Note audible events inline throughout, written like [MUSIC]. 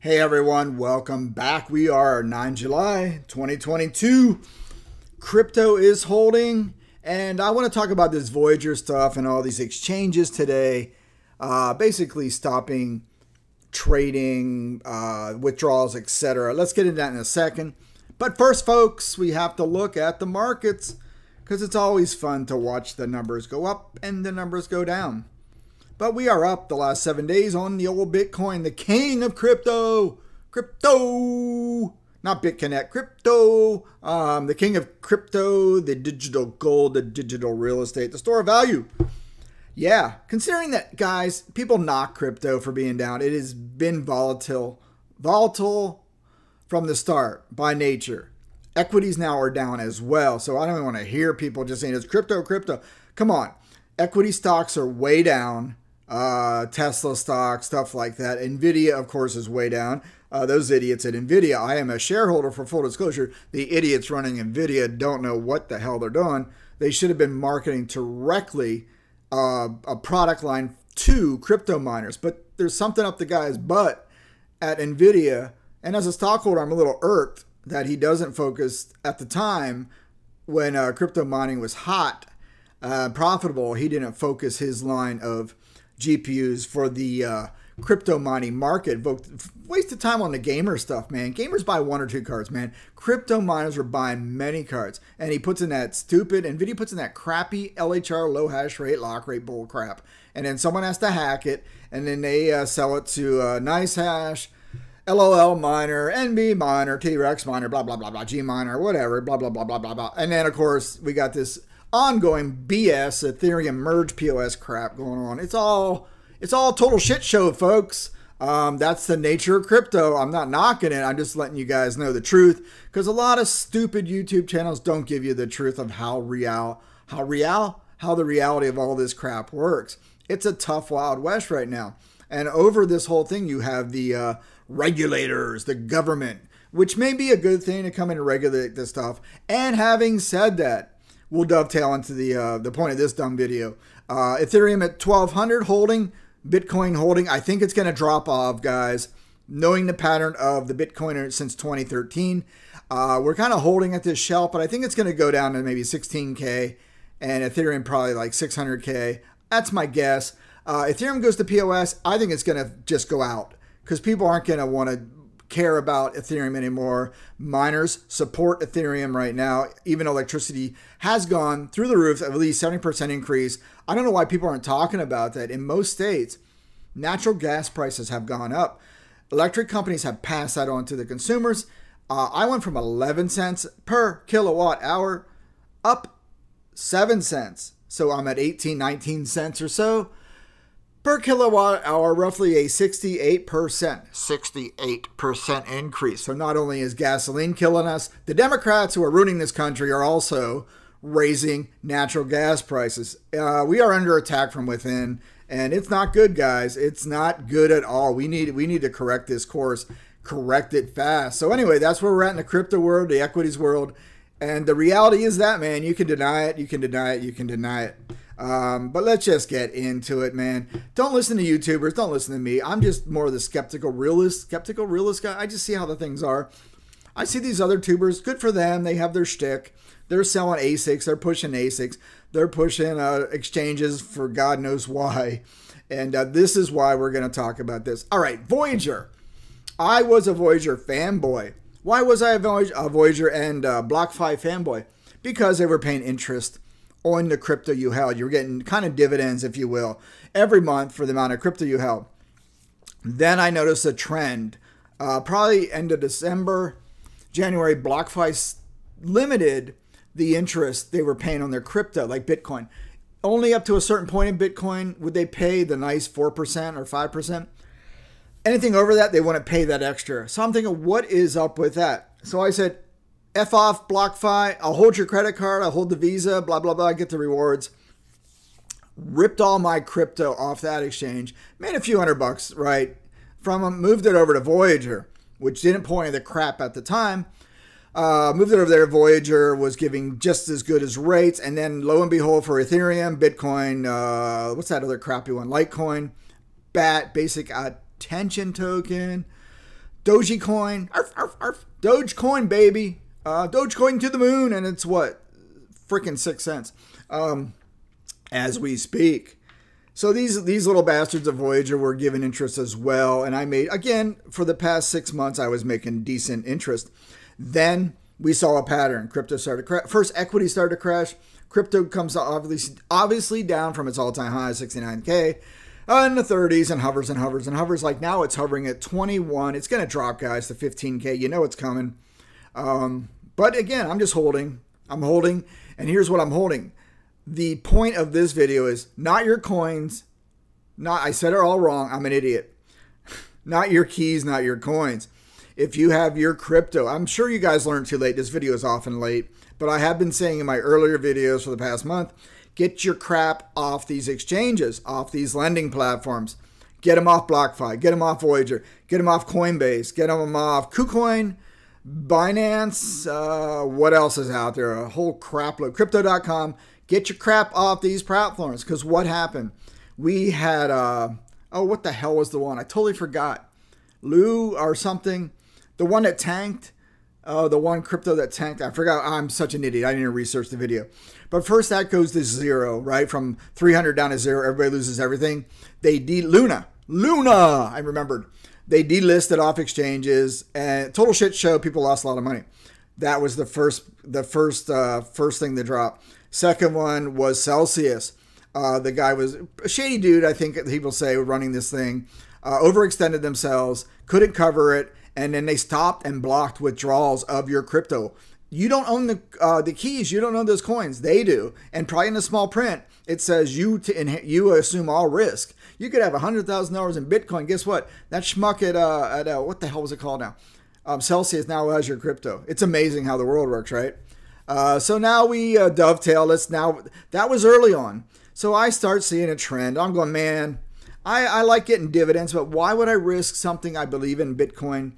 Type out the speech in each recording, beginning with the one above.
Hey everyone, welcome back. We are 9 July 2022. Crypto is holding, and I want to talk about this Voyager stuff and all these exchanges today. Uh, basically, stopping trading, uh, withdrawals, etc. Let's get into that in a second. But first, folks, we have to look at the markets because it's always fun to watch the numbers go up and the numbers go down. But we are up the last seven days on the old Bitcoin, the king of crypto. Crypto. Not BitConnect, crypto. Um, the king of crypto, the digital gold, the digital real estate, the store of value. Yeah, considering that, guys, people knock crypto for being down. It has been volatile, volatile from the start by nature. Equities now are down as well. So I don't even want to hear people just saying it's crypto, crypto. Come on. Equity stocks are way down uh, Tesla stock, stuff like that. Nvidia, of course, is way down. Uh, those idiots at Nvidia. I am a shareholder for full disclosure. The idiots running Nvidia don't know what the hell they're doing. They should have been marketing directly uh, a product line to crypto miners. But there's something up the guy's butt at Nvidia. And as a stockholder, I'm a little irked that he doesn't focus at the time when uh, crypto mining was hot, uh, profitable. He didn't focus his line of GPUs for the uh, crypto mining market. Wasted time on the gamer stuff, man. Gamers buy one or two cards, man. Crypto miners are buying many cards. And he puts in that stupid, NVIDIA puts in that crappy LHR low hash rate, lock rate bull crap. And then someone has to hack it, and then they uh, sell it to uh, NiceHash. LOL miner, NB miner, T Rex miner, blah, blah, blah, blah, G miner, whatever, blah, blah, blah, blah, blah, blah. And then, of course, we got this ongoing BS Ethereum merge POS crap going on. It's all it's all total shit show, folks. Um, that's the nature of crypto. I'm not knocking it. I'm just letting you guys know the truth because a lot of stupid YouTube channels don't give you the truth of how real, how real, how the reality of all this crap works. It's a tough wild west right now, and over this whole thing, you have the uh, regulators, the government, which may be a good thing to come in and regulate this stuff. And having said that, we'll dovetail into the uh, the point of this dumb video. Uh, Ethereum at 1200 holding, Bitcoin holding. I think it's going to drop off, guys. Knowing the pattern of the Bitcoin since 2013, uh, we're kind of holding at this shelf, but I think it's going to go down to maybe 16k, and Ethereum probably like 600k. That's my guess. Uh, Ethereum goes to POS. I think it's going to just go out because people aren't going to want to care about Ethereum anymore. Miners support Ethereum right now, even electricity has gone through the roof, of at least 70% increase. I don't know why people aren't talking about that. In most states, natural gas prices have gone up. Electric companies have passed that on to the consumers. Uh, I went from 11 cents per kilowatt hour up 7 cents. So I'm at 18, 19 cents or so per kilowatt hour, roughly a 68%. 68% increase. So not only is gasoline killing us, the Democrats who are ruining this country are also raising natural gas prices. Uh, we are under attack from within, and it's not good, guys. It's not good at all. We need we need to correct this course, correct it fast. So anyway, that's where we're at in the crypto world, the equities world, and the reality is that man, you can deny it, you can deny it, you can deny it. Um, but let's just get into it, man. Don't listen to YouTubers. Don't listen to me. I'm just more of the skeptical realist, skeptical realist guy. I just see how the things are. I see these other tubers. Good for them. They have their shtick. They're selling ASICs. They're pushing ASICs. They're pushing uh, exchanges for God knows why. And uh, this is why we're going to talk about this. All right, Voyager. I was a Voyager fanboy. Why was I a Voyager and uh, BlockFi fanboy? Because they were paying interest on the crypto you held. You're getting kind of dividends, if you will, every month for the amount of crypto you held. Then I noticed a trend. Uh, probably end of December, January, BlockFi limited the interest they were paying on their crypto, like Bitcoin. Only up to a certain point in Bitcoin would they pay the nice 4% or 5%. Anything over that, they wouldn't pay that extra. So I'm thinking, what is up with that? So I said, F off BlockFi. I'll hold your credit card. I'll hold the Visa, blah, blah, blah. Get the rewards. Ripped all my crypto off that exchange. Made a few hundred bucks, right? From them. Moved it over to Voyager, which didn't point the crap at the time. Uh, moved it over there. Voyager was giving just as good as rates. And then lo and behold, for Ethereum, Bitcoin, uh, what's that other crappy one? Litecoin, BAT, basic attention token Dogecoin, arf, arf, arf, Dogecoin, baby. Uh, Dogecoin to the moon, and it's what? Freaking six cents um, as we speak. So these these little bastards of Voyager were given interest as well, and I made again for the past six months I was making decent interest. Then we saw a pattern. Crypto started crash. First, equity started to crash. Crypto comes obviously obviously down from its all time high, 69k, uh, in the 30s, and hovers and hovers and hovers. Like now, it's hovering at 21. It's going to drop, guys, to 15k. You know it's coming. Um, but again, I'm just holding. I'm holding, and here's what I'm holding. The point of this video is not your coins. Not I said it all wrong. I'm an idiot. [LAUGHS] not your keys, not your coins if you have your crypto. I'm sure you guys learned too late. This video is often late, but I have been saying in my earlier videos for the past month, get your crap off these exchanges, off these lending platforms. Get them off BlockFi, get them off Voyager, get them off Coinbase, get them off KuCoin, Binance, uh, what else is out there? A whole crap load. Crypto.com. Get your crap off these platforms because what happened? We had, uh, oh, what the hell was the one? I totally forgot. Lou or something the one that tanked, uh, the one crypto that tanked, I forgot. I'm such an idiot. I didn't research the video. But first, that goes to zero, right? From 300 down to zero, everybody loses everything. They de Luna, Luna. I remembered. They delisted off exchanges, and total shit show. People lost a lot of money. That was the first, the first, uh, first thing to drop. Second one was Celsius. Uh, the guy was a shady dude. I think people say running this thing. Uh, overextended themselves, couldn't cover it, and then they stopped and blocked withdrawals of your crypto. You don't own the uh, the keys. You don't own those coins. They do. And probably in the small print, it says you to you assume all risk. You could have hundred thousand dollars in Bitcoin. Guess what? That schmuck at uh, at uh, what the hell was it called now? Um, Celsius now has your crypto. It's amazing how the world works, right? Uh, so now we uh, dovetail. Let's now that was early on. So I start seeing a trend. I'm going, man. I, I like getting dividends, but why would I risk something I believe in Bitcoin?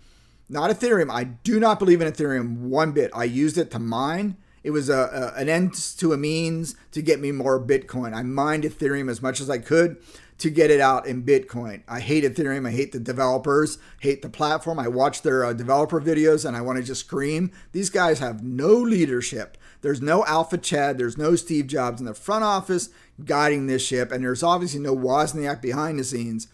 not Ethereum. I do not believe in Ethereum one bit. I used it to mine. It was a, a, an end to a means to get me more Bitcoin. I mined Ethereum as much as I could to get it out in Bitcoin. I hate Ethereum. I hate the developers, hate the platform. I watch their uh, developer videos and I want to just scream. These guys have no leadership. There's no Alpha Chad. There's no Steve Jobs in the front office guiding this ship. And there's obviously no Wozniak behind the scenes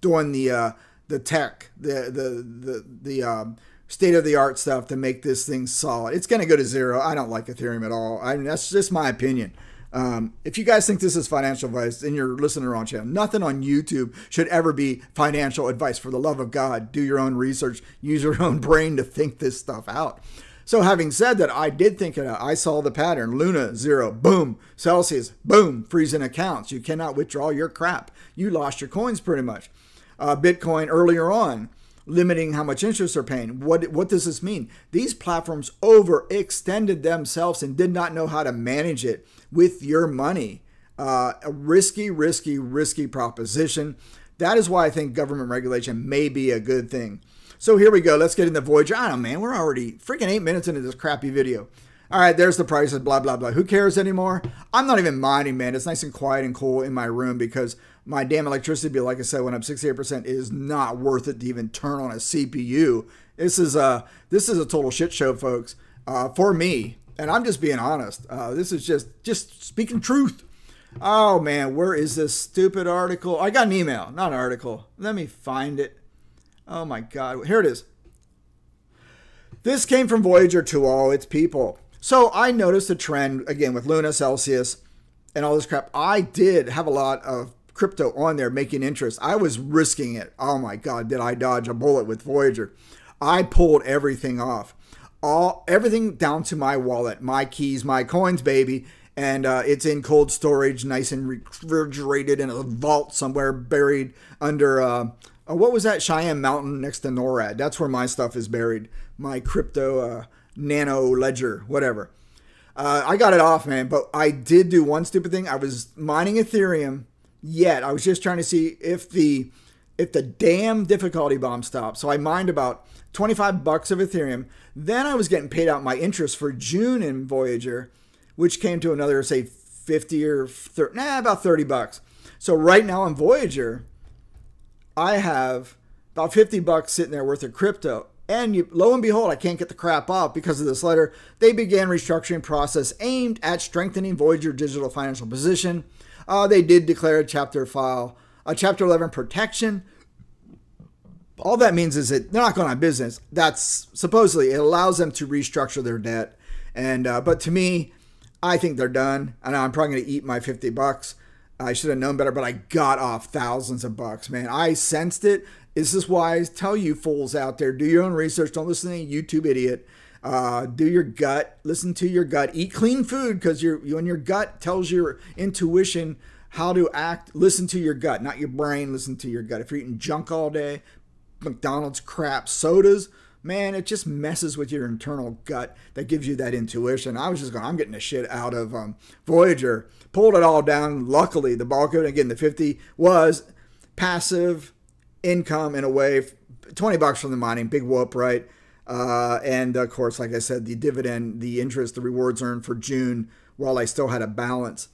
doing the uh, the tech, the the the the um, state of the art stuff to make this thing solid. It's going to go to zero. I don't like Ethereum at all. I mean, that's just my opinion. Um, if you guys think this is financial advice, then you're listening to the wrong channel. Nothing on YouTube should ever be financial advice. For the love of God, do your own research. Use your [LAUGHS] own brain to think this stuff out. So, having said that, I did think it out. I saw the pattern. Luna, zero. Boom. Celsius, boom. Freezing accounts. You cannot withdraw your crap. You lost your coins pretty much uh, Bitcoin earlier on, limiting how much interest they're paying. What what does this mean? These platforms overextended themselves and did not know how to manage it with your money. Uh, a risky, risky, risky proposition. That is why I think government regulation may be a good thing. So here we go. Let's get into Voyager. I don't know, man. We're already freaking eight minutes into this crappy video. All right, there's the prices, blah, blah, blah. Who cares anymore? I'm not even minding, man. It's nice and quiet and cool in my room because my damn electricity bill, like I said, went up 68%, is not worth it to even turn on a CPU. This is a, this is a total shit show, folks, uh, for me. And I'm just being honest. Uh, this is just, just speaking truth. Oh, man, where is this stupid article? I got an email, not an article. Let me find it. Oh, my God. Here it is. This came from Voyager to all its people. So I noticed a trend again with Luna, Celsius, and all this crap. I did have a lot of crypto on there making interest. I was risking it. Oh my God, did I dodge a bullet with Voyager? I pulled everything off. All everything down to my wallet, my keys, my coins, baby. And uh, it's in cold storage, nice and refrigerated in a vault somewhere buried under uh, uh, what was that Cheyenne Mountain next to NORAD? That's where my stuff is buried. My crypto uh, nano ledger, whatever. Uh, I got it off, man, but I did do one stupid thing. I was mining Ethereum, yet I was just trying to see if the if the damn difficulty bomb stopped. So I mined about 25 bucks of Ethereum. Then I was getting paid out my interest for June in Voyager, which came to another say 50 or 30, nah, about 30 bucks. So right now on Voyager, I have about 50 bucks sitting there worth of crypto. And you, lo and behold, I can't get the crap off because of this letter. They began restructuring process aimed at strengthening Voyager digital financial position. Uh, they did declare a chapter file, a chapter 11 protection. All that means is that they're not going on business. That's supposedly it allows them to restructure their debt. And uh, but to me, I think they're done. And I'm probably going to eat my 50 bucks. I should have known better, but I got off thousands of bucks, man. I sensed it. This is why I tell you fools out there, do your own research. Don't listen to any YouTube idiot. Uh, do your gut. Listen to your gut. Eat clean food because your when your gut tells your intuition how to act. Listen to your gut, not your brain. Listen to your gut. If you're eating junk all day, McDonald's crap, sodas, man, it just messes with your internal gut that gives you that intuition. I was just going, I'm getting the shit out of um, Voyager. Pulled it all down. Luckily, the it, again, the 50 was passive income in a way. 20 bucks from the mining, big whoop, right? Uh, and of course, like I said, the dividend, the interest, the rewards earned for June while I still had a balance.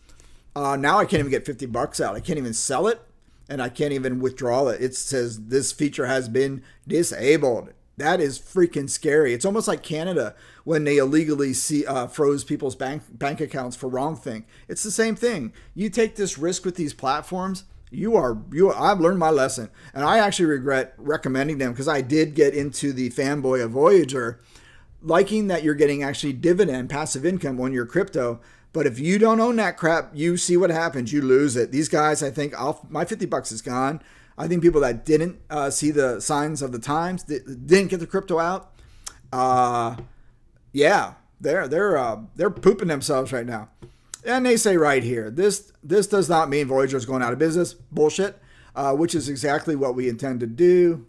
Uh, now I can't even get 50 bucks out. I can't even sell it and I can't even withdraw it. It says this feature has been disabled. That is freaking scary. It's almost like Canada when they illegally see, uh, froze people's bank bank accounts for wrong thing. It's the same thing. You take this risk with these platforms. You are you. I've learned my lesson, and I actually regret recommending them because I did get into the fanboy of Voyager, liking that you're getting actually dividend passive income on your crypto. But if you don't own that crap, you see what happens. You lose it. These guys, I think, I'll, my 50 bucks is gone. I think people that didn't uh, see the signs of the times, didn't get the crypto out, uh, yeah, they're they're uh, they're pooping themselves right now. And they say right here, this this does not mean Voyager is going out of business. Bullshit. Uh, which is exactly what we intend to do.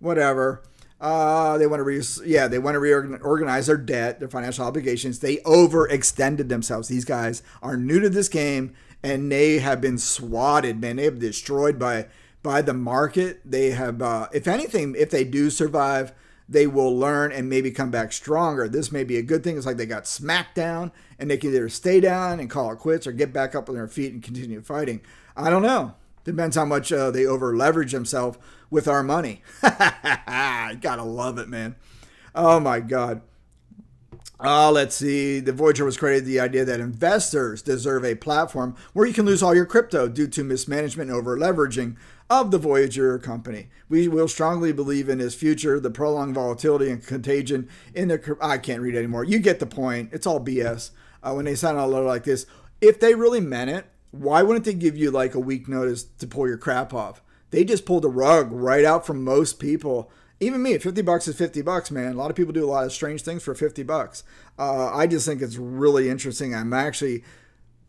Whatever. Uh, they want to re- yeah, they want to reorganize their debt, their financial obligations. They overextended themselves. These guys are new to this game, and they have been swatted. Man, they have destroyed by by the market. They have, uh, if anything, if they do survive, they will learn and maybe come back stronger. This may be a good thing. It's like they got smacked down and they can either stay down and call it quits or get back up on their feet and continue fighting. I don't know. Depends how much uh, they over leverage themselves with our money. [LAUGHS] Gotta love it, man. Oh my God. Uh, let's see. The Voyager was created the idea that investors deserve a platform where you can lose all your crypto due to mismanagement and over leveraging of the Voyager company. We will strongly believe in his future, the prolonged volatility and contagion in the. I can't read anymore. You get the point. It's all BS. Uh, when they sign a letter like this, if they really meant it, why wouldn't they give you like a week notice to pull your crap off? They just pulled the rug right out from most people. Even me, 50 bucks is 50 bucks, man. A lot of people do a lot of strange things for 50 bucks. Uh, I just think it's really interesting. I'm actually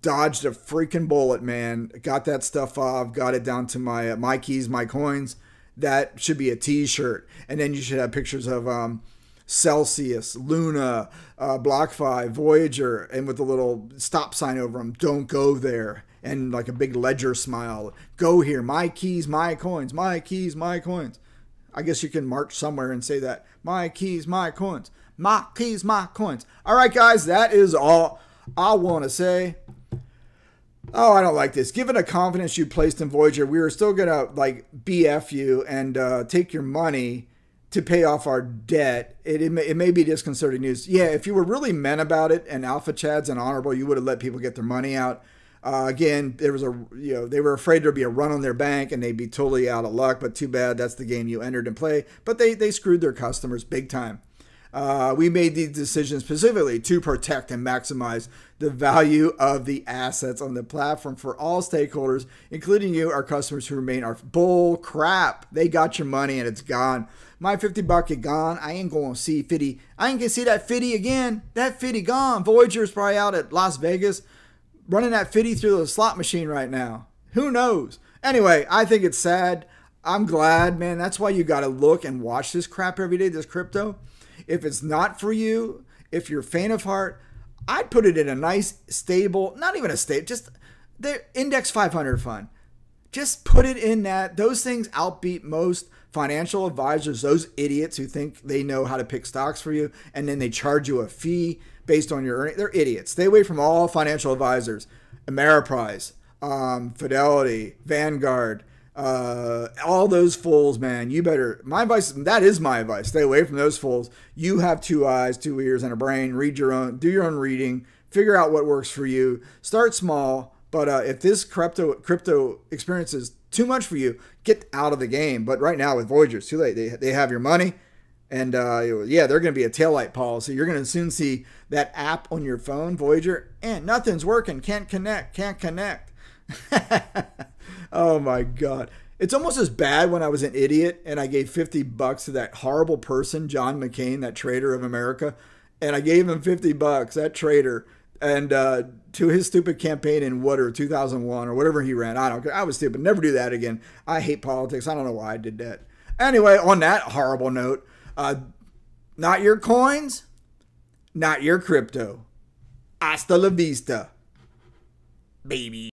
dodged a freaking bullet, man. Got that stuff off, got it down to my uh, my keys, my coins. That should be a T-shirt, and then you should have pictures of um, Celsius, Luna, uh, BlockFi, Voyager, and with a little stop sign over them. Don't go there, and like a big ledger smile. Go here, my keys, my coins, my keys, my coins. I guess you can march somewhere and say that. My keys, my coins. My keys, my coins. All right, guys, that is all I want to say. Oh, I don't like this. Given the confidence you placed in Voyager, we were still gonna like BF you and uh, take your money to pay off our debt. It, it, may, it may be disconcerting news. Yeah, if you were really men about it and alpha chads and honorable, you would have let people get their money out. Uh, again, there was a you know they were afraid there'd be a run on their bank and they'd be totally out of luck. But too bad that's the game you entered and play. But they they screwed their customers big time. Uh, we made these decisions specifically to protect and maximize the value of the assets on the platform for all stakeholders, including you, our customers who remain our bull crap. They got your money and it's gone. My 50 buck is gone. I ain't going to see 50. I ain't going to see that 50 again. That 50 gone. Voyager's probably out at Las Vegas running that 50 through the slot machine right now. Who knows? Anyway, I think it's sad. I'm glad, man. That's why you got to look and watch this crap every day, this crypto if it's not for you, if you're faint of heart, I'd put it in a nice, stable, not even a state, just the index 500 fund. Just put it in that. Those things outbeat most financial advisors, those idiots who think they know how to pick stocks for you and then they charge you a fee based on your earnings. They're idiots. Stay away from all financial advisors. Ameriprise, um, Fidelity, Vanguard, uh, all those fools, man, you better. My advice, that is my advice. Stay away from those fools. You have two eyes, two ears, and a brain. Read your own, do your own reading, figure out what works for you. Start small, but uh, if this crypto crypto experience is too much for you, get out of the game. But right now with Voyager, it's too late. They, they have your money. And uh, yeah, they're going to be a taillight policy. You're going to soon see that app on your phone, Voyager, and nothing's working. Can't connect. Can't connect. [LAUGHS] oh my god. It's almost as bad when I was an idiot and I gave 50 bucks to that horrible person, John McCain, that traitor of America, and I gave him 50 bucks, that traitor, and uh, to his stupid campaign in what or 2001 or whatever he ran. I don't care. I was stupid. Never do that again. I hate politics. I don't know why I did that. Anyway, on that horrible note, uh, not your coins, not your crypto. Hasta la vista, baby.